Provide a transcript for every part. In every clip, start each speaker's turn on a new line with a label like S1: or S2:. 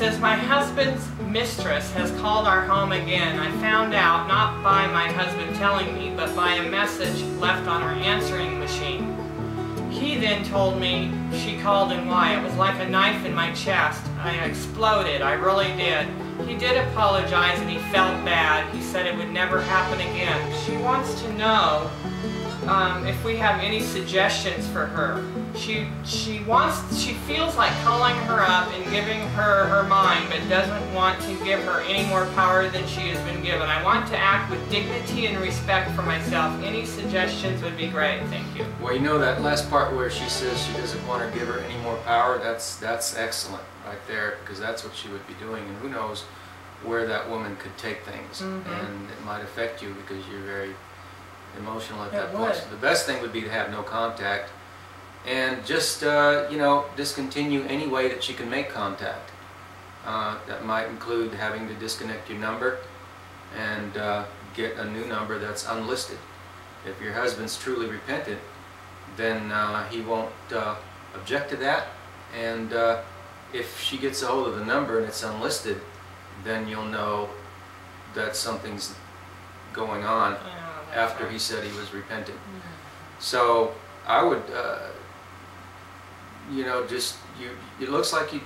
S1: says, my husband's mistress has called our home again. I found out, not by my husband telling me, but by a message left on her answering machine. He then told me she called and why. It was like a knife in my chest. I exploded, I really did. He did apologize and he felt bad. He said it would never happen again. She wants to know um, if we have any suggestions for her. She she wants she feels like calling her up and giving her her mind, but doesn't want to give her any more power than she has been given. I want to act with dignity and respect for myself. Any suggestions would be great. Thank you.
S2: Well, you know that last part where she says she doesn't want to give her any more power. That's that's excellent right there because that's what she would be doing, and who knows where that woman could take things,
S1: Mhm.
S2: and it might affect you because you're very emotional at
S1: It
S2: that point. So the best thing would be to have no contact, and just uh, you know discontinue any way that she can make contact. Uh, that might include having to disconnect your number and uh, get a new number that's unlisted. If your husband's truly repentant, then uh, he won't uh, object to that. And uh, if she gets a hold of the number and it's unlisted, then you'll know that something's going on
S1: that's
S2: after
S1: right.
S2: he said he was repentant. So I would, uh, you know, just you. It looks like you,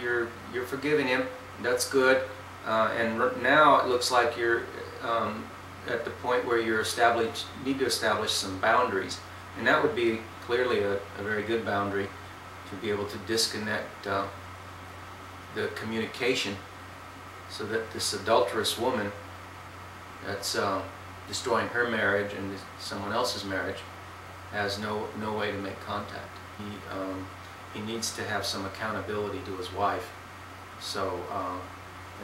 S2: you're you're forgiving him. That's good. Uh, and now it looks like you're um, at the point where you're established. Need to establish some boundaries, and that would be clearly a, a very good boundary to be able to disconnect uh, the communication, so that this adulterous woman that's uh, destroying her marriage and someone else's marriage has no no way to make contact. He um, he needs to have some accountability to his wife. So uh,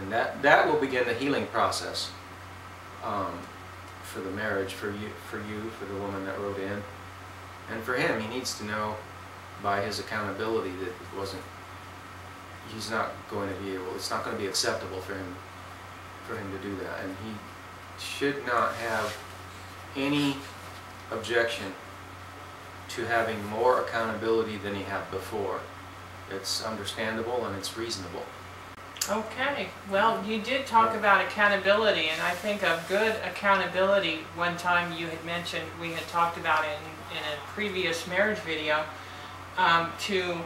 S2: and that that will begin the healing process um, for the marriage for you for you for the woman that wrote in and for him. He needs to know by his accountability that it wasn't. He's not going to be able. It's not going to be acceptable for him for him to do that, and he should not have any objection to having more accountability than he had before. It's understandable and it's reasonable.
S1: Okay, well, you did talk about accountability, and I think of good accountability, one time you had mentioned, we had talked about it in, in a previous marriage video, um, to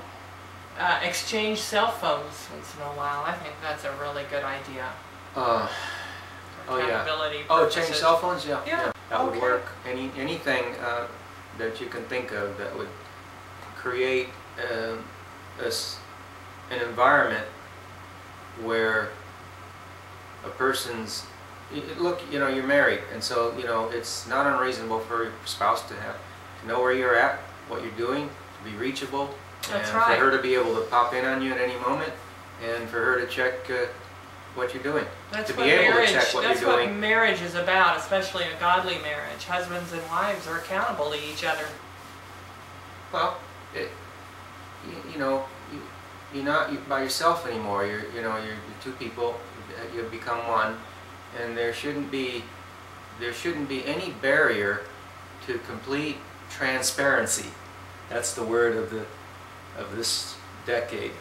S1: uh, exchange cell phones once in a while. I think that's a really good idea.
S2: Uh, Oh, yeah.
S1: accountability
S2: oh, change cell phones? Yeah.
S1: Yeah,
S2: That would work. Any anything uh, that you can think of that would create uh, a s an environment where a person's look, you know, you're married, and so you know it's not unreasonable for your spouse to have to know where you're at, what you're doing, be reachable,
S1: That's
S2: and
S1: right.
S2: for her to be able to pop in on you at any moment, and for her to check uh, what you're doing.
S1: That's
S2: to be able to
S1: marriage,
S2: check what
S1: that's
S2: you're doing.
S1: what marriage is about, especially a godly marriage. Husbands and wives are accountable to each other.
S2: Well, it, you, you know, you, you're not you, by yourself anymore. You're, you know, you're, you're two people. You've become one, and there shouldn't be, there shouldn't be any barrier to complete transparency. That's the word of the, of this decade.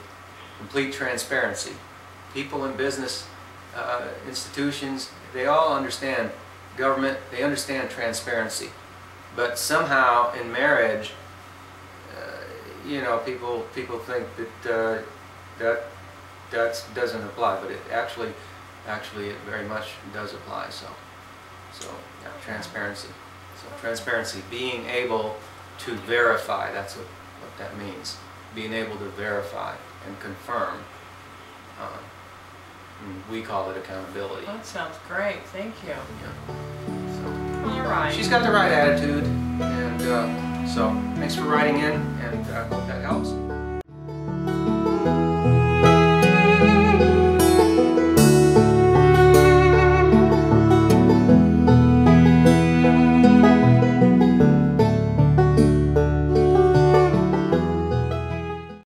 S2: Complete transparency. People in business, uh, institutions, they all understand government. They understand transparency, but somehow in marriage uh, you know, people people think that uh, that that doesn't apply, but it actually actually it very much does apply. So so yeah, transparency. So transparency, being able to verify. That's what what that means. Being able to verify and confirm. And we call it accountability.
S1: That sounds great, thank you.
S2: Yeah. So.
S1: All right.
S2: She's got the right attitude, and uh, so thanks for writing in, and I hope that helps.